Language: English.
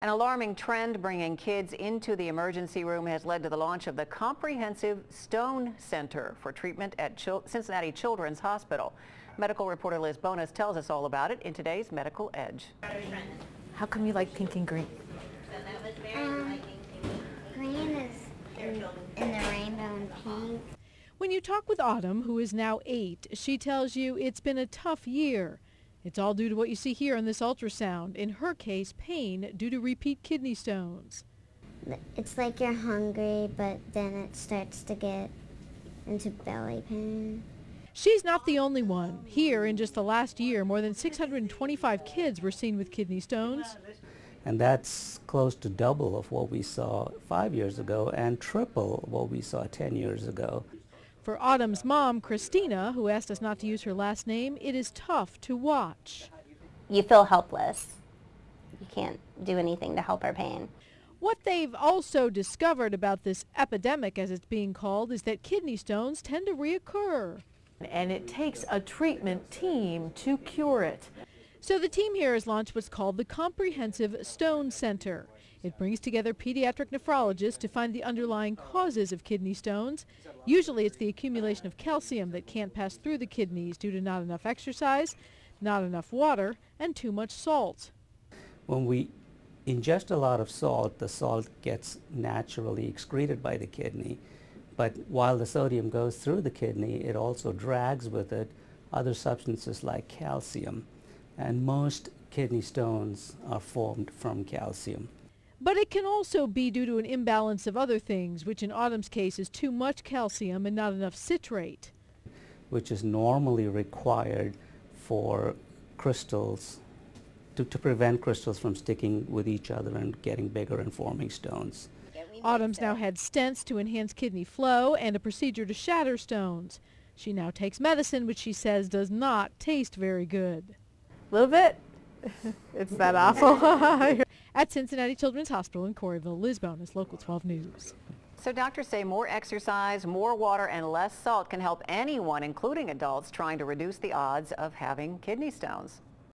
An alarming trend bringing kids into the emergency room has led to the launch of the Comprehensive Stone Center for treatment at Chil Cincinnati Children's Hospital. Medical reporter Liz Bonis tells us all about it in today's Medical Edge. How come you like pink and green? Um, green is in, in the rainbow and pink. When you talk with Autumn, who is now eight, she tells you it's been a tough year. It's all due to what you see here on this ultrasound. In her case, pain due to repeat kidney stones. It's like you're hungry, but then it starts to get into belly pain. She's not the only one. Here, in just the last year, more than 625 kids were seen with kidney stones. And that's close to double of what we saw five years ago and triple what we saw 10 years ago. For Autumn's mom, Christina, who asked us not to use her last name, it is tough to watch. You feel helpless. You can't do anything to help her pain. What they've also discovered about this epidemic, as it's being called, is that kidney stones tend to reoccur. And it takes a treatment team to cure it. So the team here has launched what's called the Comprehensive Stone Center. It brings together pediatric nephrologists to find the underlying causes of kidney stones. Usually it's the accumulation of calcium that can't pass through the kidneys due to not enough exercise, not enough water, and too much salt. When we ingest a lot of salt, the salt gets naturally excreted by the kidney. But while the sodium goes through the kidney, it also drags with it other substances like calcium. And most kidney stones are formed from calcium. But it can also be due to an imbalance of other things, which in Autumn's case is too much calcium and not enough citrate. Which is normally required for crystals, to, to prevent crystals from sticking with each other and getting bigger and forming stones. Autumn's now had stents to enhance kidney flow and a procedure to shatter stones. She now takes medicine which she says does not taste very good. A little bit. it's that awful. At Cincinnati Children's Hospital in Corryville, Liz Bonis, Local 12 News. So doctors say more exercise, more water, and less salt can help anyone, including adults, trying to reduce the odds of having kidney stones.